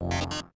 you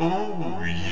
Oh, yeah.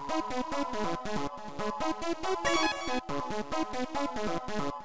Thank you.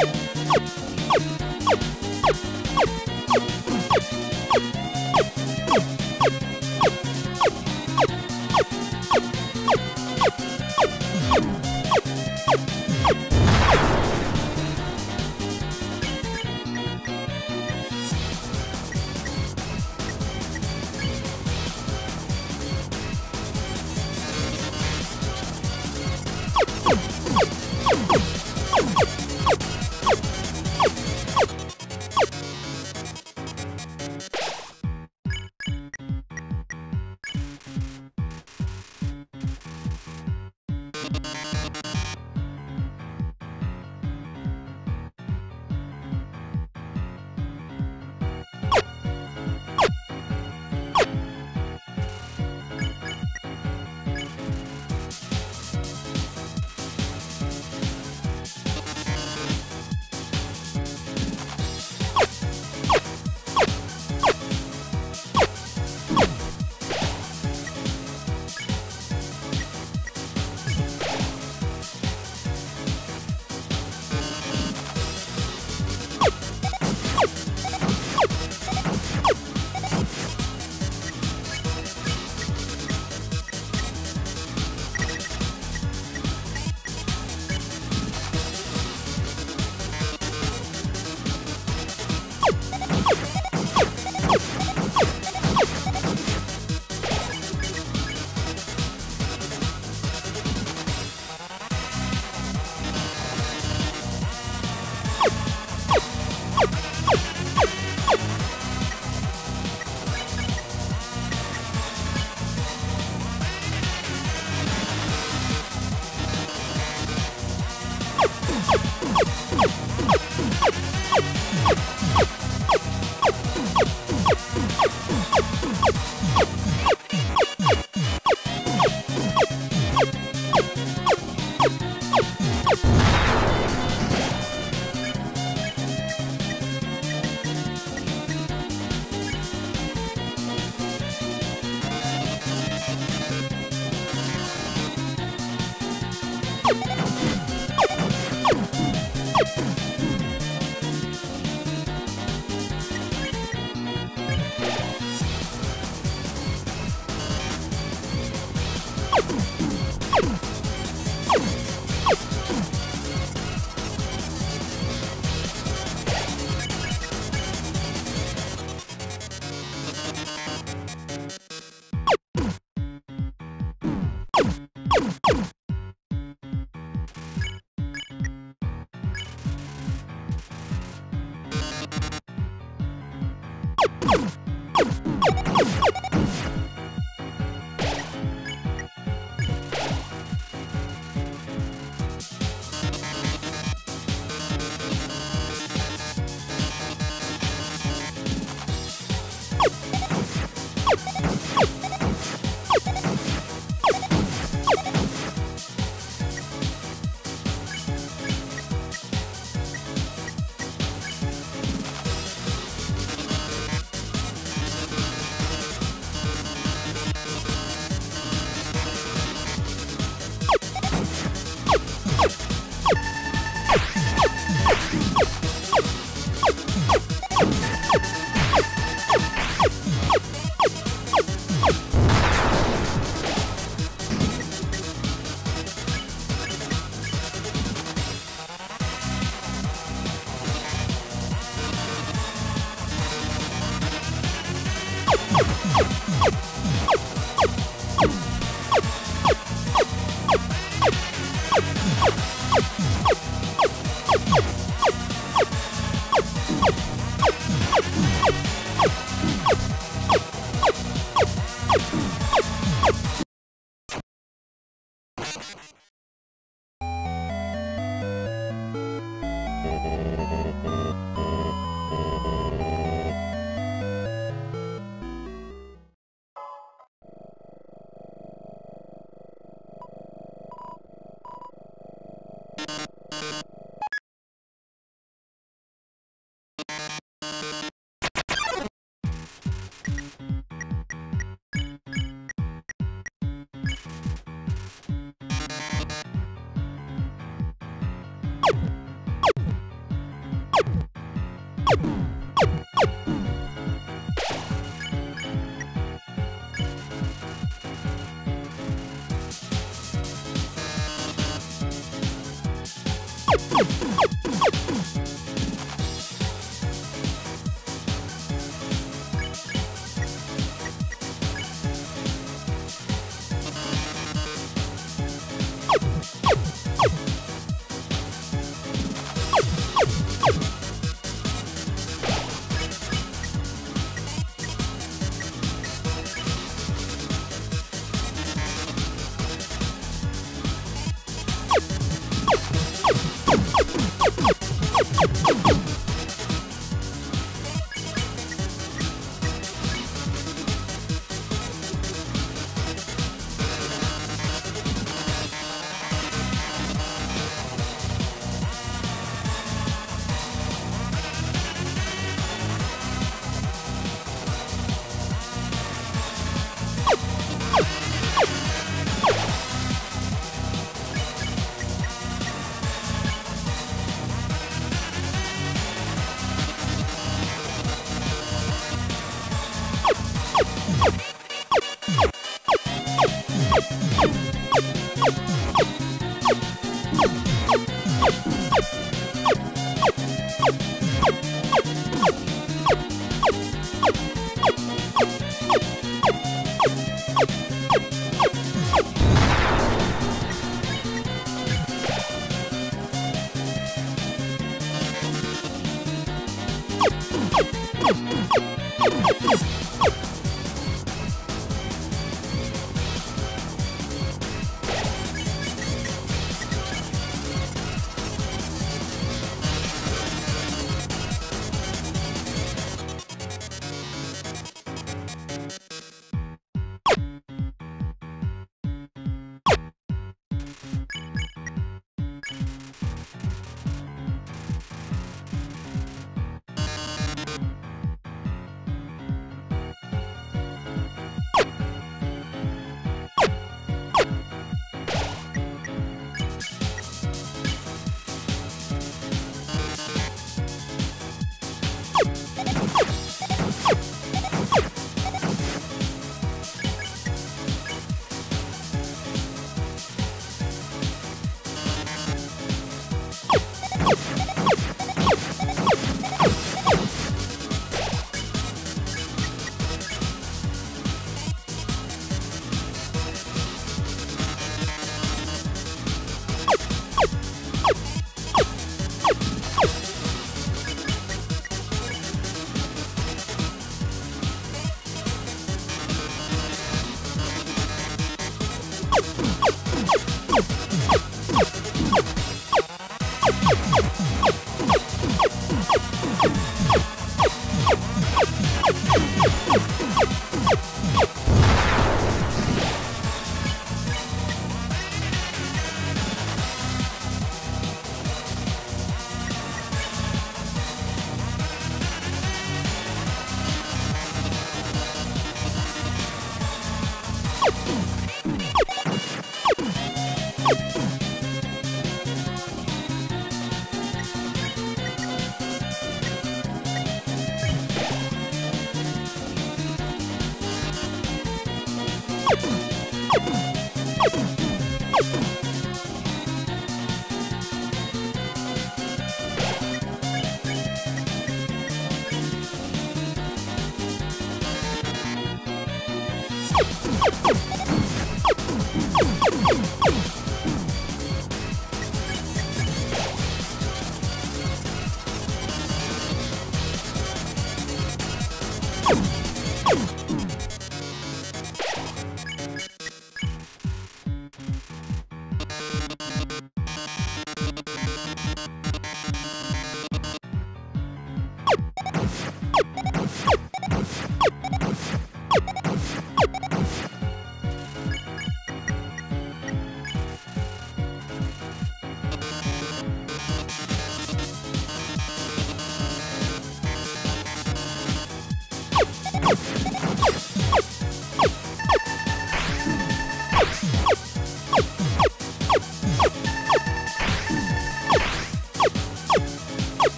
You.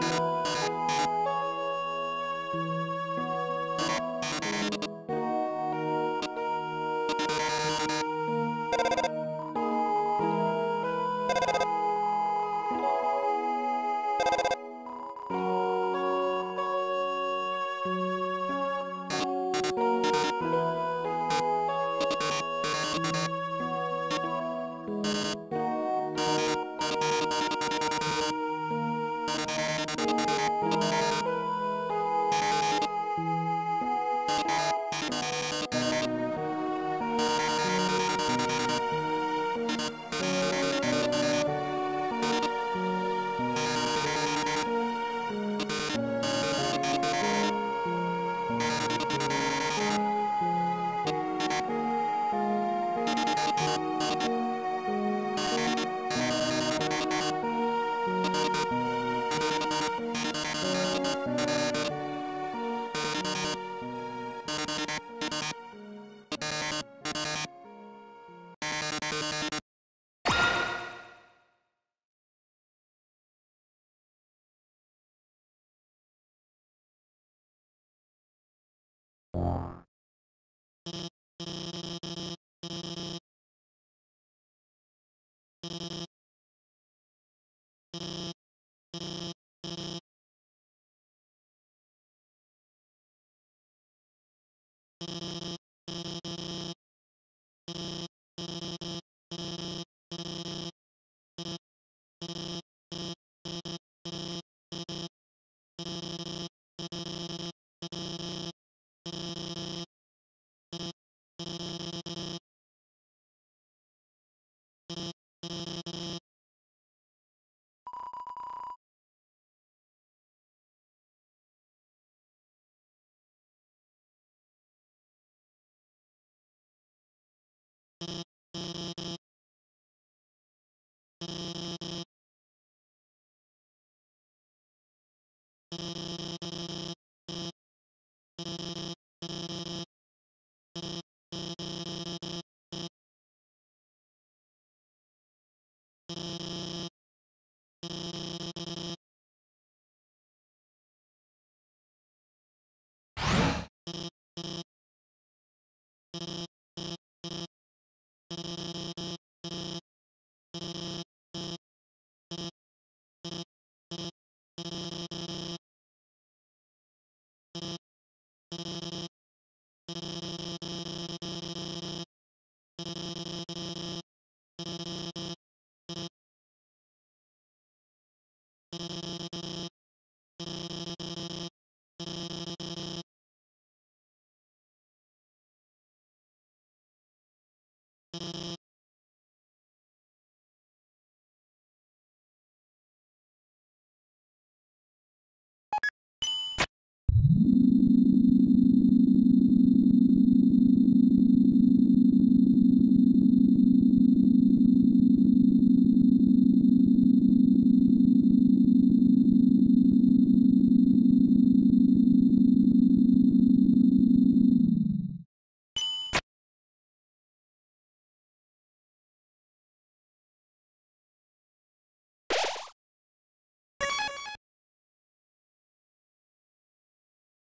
Bye.